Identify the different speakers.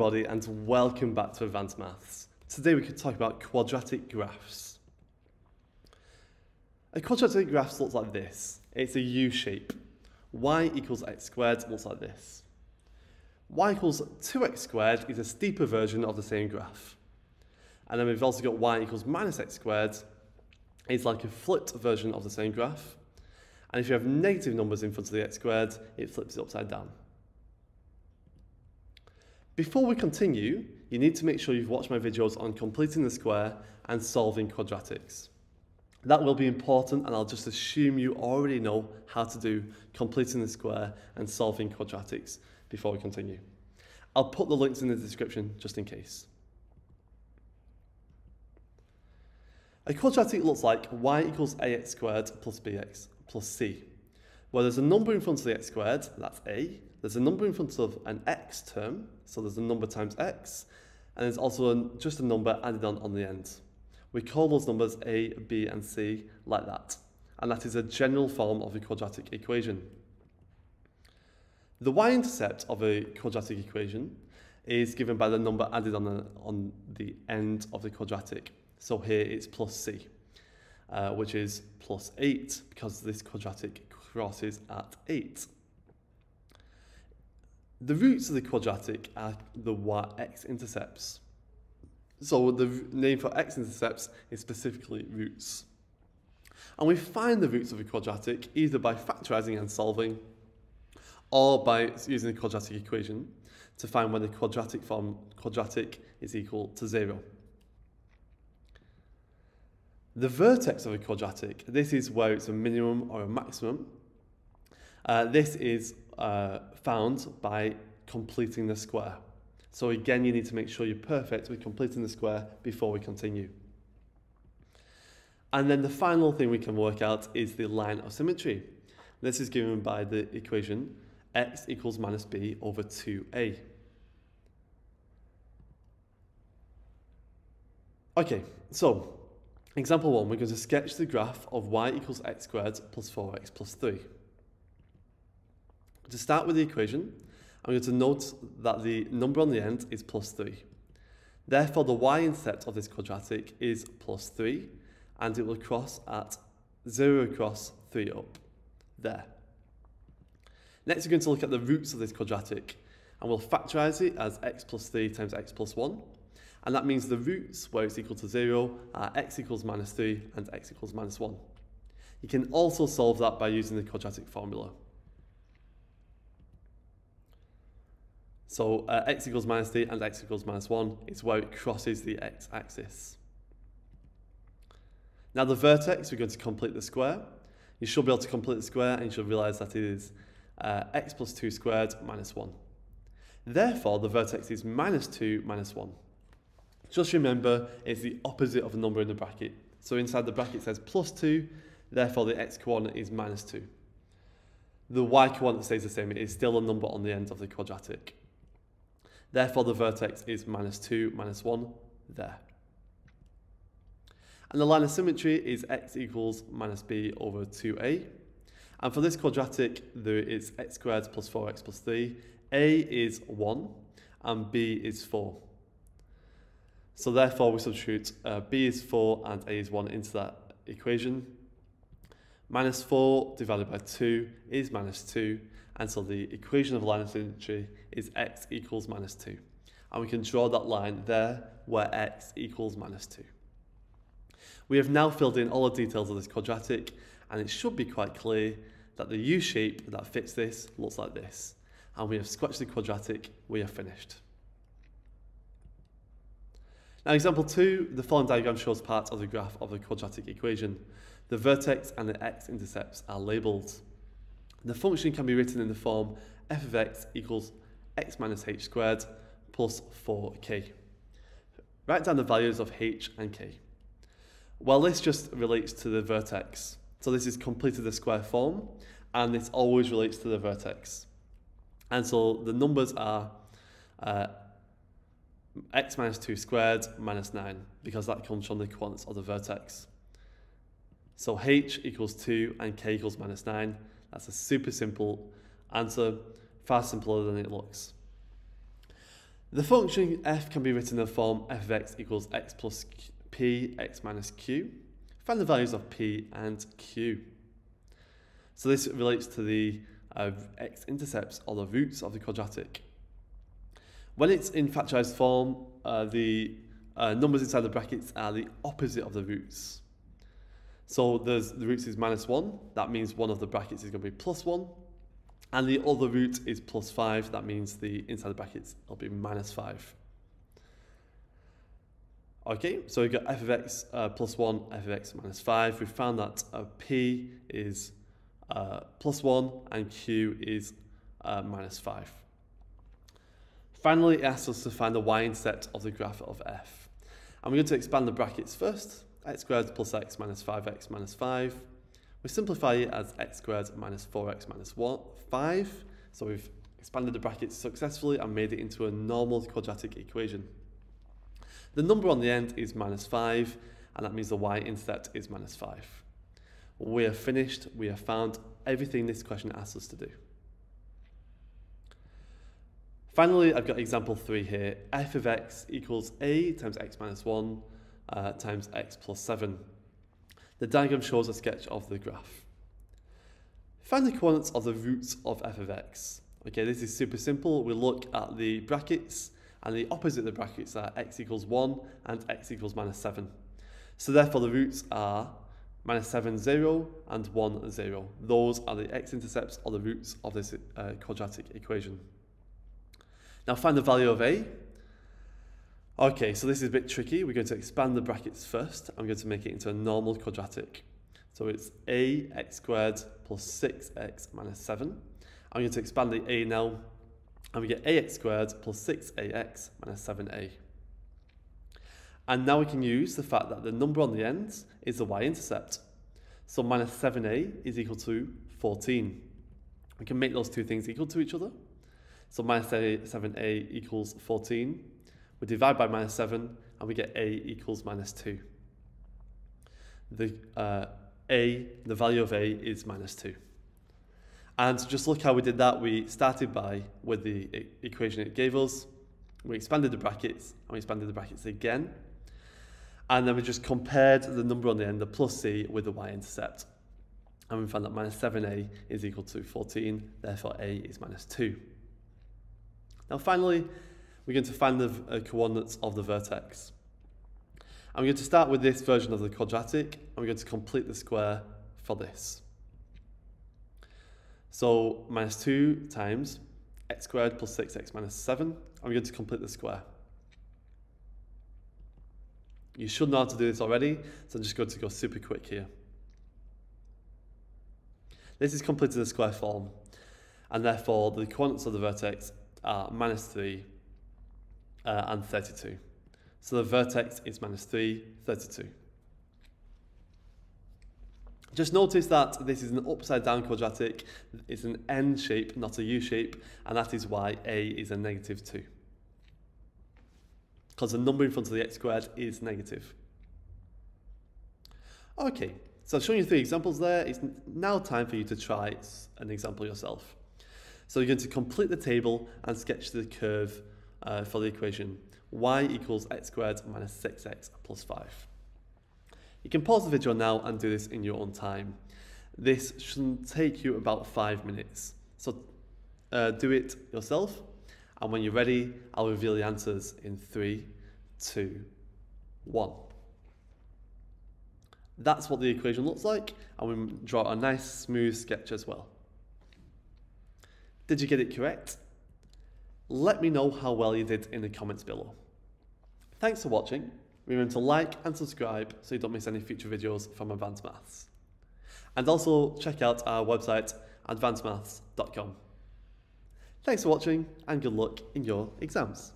Speaker 1: everybody and welcome back to Addvance Maths. Today we could talk about quadratic graphs. A quadratic graph looks like this. It's a U shape. y equals x squared looks like this. y equals 2x squared is a steeper version of the same graph. And then we've also got y equals minus x squared. It's like a flipped version of the same graph. And if you have negative numbers in front of the x squared, it flips it upside down. Before we continue, you need to make sure you've watched my videos on completing the square and solving quadratics. That will be important and I'll just assume you already know how to do completing the square and solving quadratics before we continue. I'll put the links in the description just in case. A quadratic looks like y equals ax squared plus bx plus c, where there's a number in front of the x squared, that's a, there's a number in front of an x term, so there's a number times x, and there's also just a number added on on the end. We call those numbers a, b, and c like that, and that is a general form of a quadratic equation. The y-intercept of a quadratic equation is given by the number added on the, on the end of the quadratic. So here it's plus c, uh, which is plus 8, because this quadratic crosses at 8. The roots of the quadratic are the y-x-intercepts. So the name for x-intercepts is specifically roots. And we find the roots of a quadratic either by factorising and solving, or by using the quadratic equation to find when the quadratic form quadratic is equal to zero. The vertex of a quadratic, this is where it's a minimum or a maximum. Uh, this is uh, found by completing the square. So again, you need to make sure you're perfect with completing the square before we continue. And then the final thing we can work out is the line of symmetry. This is given by the equation x equals minus b over 2a. Okay, so example one, we're going to sketch the graph of y equals x squared plus 4x plus 3. To start with the equation, I'm going to note that the number on the end is plus 3. Therefore, the y-intercept of this quadratic is plus 3, and it will cross at 0 across 3 up, there. Next, we're going to look at the roots of this quadratic, and we'll factorise it as x plus 3 times x plus 1, and that means the roots, where it's equal to 0, are x equals minus 3 and x equals minus 1. You can also solve that by using the quadratic formula. So uh, x equals minus 3 and x equals minus 1 is where it crosses the x-axis. Now the vertex, we're going to complete the square. You should be able to complete the square and you should realise that it is uh, x plus 2 squared minus 1. Therefore, the vertex is minus 2 minus 1. Just remember, it's the opposite of a number in the bracket. So inside the bracket says plus 2, therefore the x coordinate is minus 2. The y coordinate stays the same, it is still a number on the end of the quadratic. Therefore, the vertex is minus 2, minus 1, there. And the line of symmetry is x equals minus b over 2a. And for this quadratic, there is x squared plus 4x plus 3. a is 1 and b is 4. So therefore, we substitute uh, b is 4 and a is 1 into that equation. Minus 4 divided by 2 is minus 2, and so the equation of line of symmetry is x equals minus 2. And we can draw that line there where x equals minus 2. We have now filled in all the details of this quadratic, and it should be quite clear that the U shape that fits this looks like this. And we have sketched the quadratic, we are finished. Now example 2, the following diagram shows part of the graph of the quadratic equation. The vertex and the x-intercepts are labelled. The function can be written in the form f of x equals x minus h squared plus 4k. Write down the values of h and k. Well, this just relates to the vertex. So this is completed the square form, and this always relates to the vertex. And so the numbers are uh, x minus 2 squared minus 9, because that comes from the coordinates of the vertex. So h equals 2 and k equals minus 9. That's a super simple answer, far simpler than it looks. The function f can be written in the form f of x equals x plus p, x minus q. Find the values of p and q. So this relates to the uh, x-intercepts or the roots of the quadratic. When it's in factorized form, uh, the uh, numbers inside the brackets are the opposite of the roots. So there's the roots is minus 1, that means one of the brackets is going to be plus 1. And the other root is plus 5, that means the inside the brackets will be minus 5. Okay, so we've got f of x uh, plus 1, f of x minus 5. We found that uh, p is uh, plus 1 and q is uh, minus 5. Finally, it asks us to find the y-intercept of the graph of f. And we're going to expand the brackets first. X squared plus x minus 5x minus 5. We simplify it as x squared minus 4x minus 1, 5. So we've expanded the brackets successfully and made it into a normal quadratic equation. The number on the end is minus 5, and that means the y-intercept is minus 5. We are finished. We have found everything this question asks us to do. Finally, I've got example 3 here. f of x equals a times x minus 1 uh, times x plus 7. The diagram shows a sketch of the graph. Find the coordinates of the roots of f of x. Okay, this is super simple. We look at the brackets, and the opposite of the brackets are x equals 1 and x equals minus 7. So therefore the roots are minus 7, 0 and 1, 0. Those are the x-intercepts or the roots of this uh, quadratic equation. Now find the value of a. Okay, so this is a bit tricky. We're going to expand the brackets first. I'm going to make it into a normal quadratic. So it's a x squared plus 6x minus 7. I'm going to expand the a now, and we get ax squared plus 6ax minus 7a. And now we can use the fact that the number on the end is the y-intercept. So minus 7a is equal to 14. We can make those two things equal to each other. So minus 7a equals 14. We divide by minus 7 and we get a equals minus 2. The uh, a, the value of a is minus 2. And just look how we did that. We started by with the e equation it gave us. We expanded the brackets and we expanded the brackets again. And then we just compared the number on the end, the plus c, with the y-intercept. And we found that minus 7a is equal to 14, therefore a is minus 2. Now finally, we're going to find the uh, coordinates of the vertex. I'm going to start with this version of the quadratic, and we're going to complete the square for this. So minus 2 times x squared plus 6x minus 7. I'm going to complete the square. You should know how to do this already, so I'm just going to go super quick here. This is completed in the square form, and therefore the coordinates of the vertex are minus 3 uh, and 32. So the vertex is minus 3, 32. Just notice that this is an upside down quadratic, it's an N shape, not a U shape, and that is why A is a negative 2. Because the number in front of the x squared is negative. Okay, so I've shown you three examples there. It's now time for you to try an example yourself. So you're going to complete the table and sketch the curve uh, for the equation y equals x squared minus 6x plus 5. You can pause the video now and do this in your own time. This shouldn't take you about five minutes. So uh, do it yourself. And when you're ready, I'll reveal the answers in three, two, one. That's what the equation looks like. And we draw a nice smooth sketch as well. Did you get it correct? Let me know how well you did in the comments below. Thanks for watching. Remember to like and subscribe so you don't miss any future videos from Addvance Maths. And also check out our website addvancemaths.com. Thanks for watching and good luck in your exams.